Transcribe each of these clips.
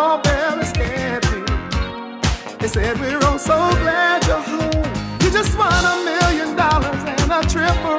all barely scared me. They said, We're all so glad you're home. You just won a million dollars and a triple.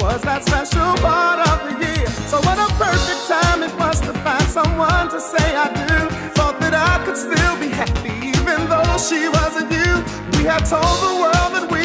was that special part of the year. So what a perfect time it was to find someone to say I do. Thought that I could still be happy even though she wasn't you. We had told the world that we